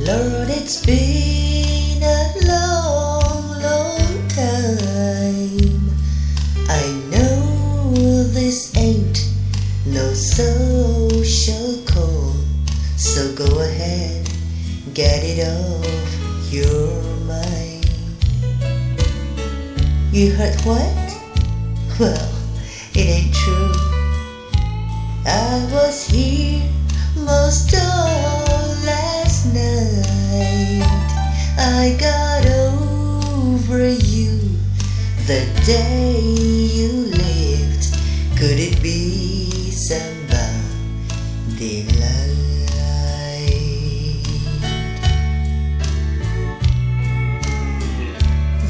Lord, it's been a long, long time. I know this ain't no social call, so go ahead, get it off your mind. You heard what? Well, it ain't true. I was here most of I got over you the day you lived. Could it be somebody lied?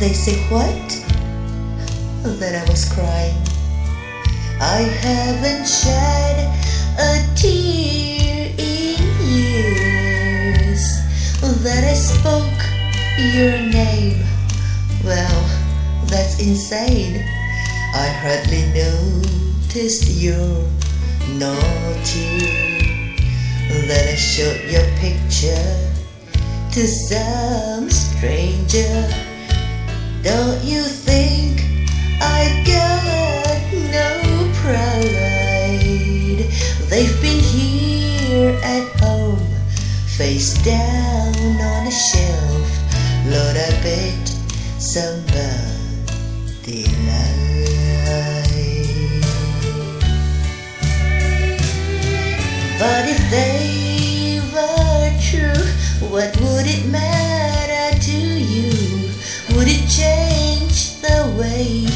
They say what? That I was crying. I haven't shed a tear your name. Well, that's insane. I hardly noticed your naughty. That I showed your picture to some stranger. Don't you think I got no pride? They've been here at home, face down on a shelf. Lord, I bet somebody lied. But if they were true, what would it matter to you? Would it change the way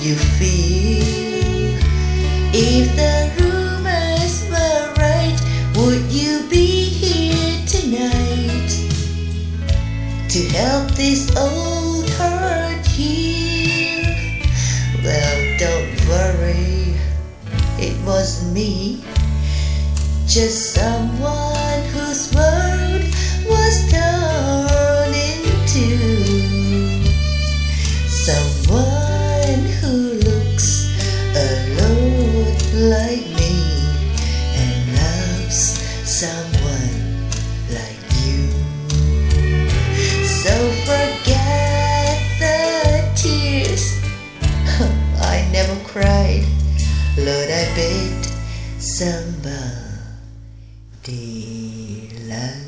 you feel? To help this old heart heal? Well, don't worry, it was me, just someone whose cried. Lord, I bet somebody lied.